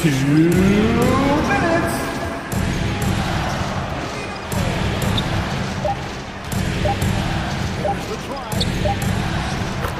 two minutes. Try.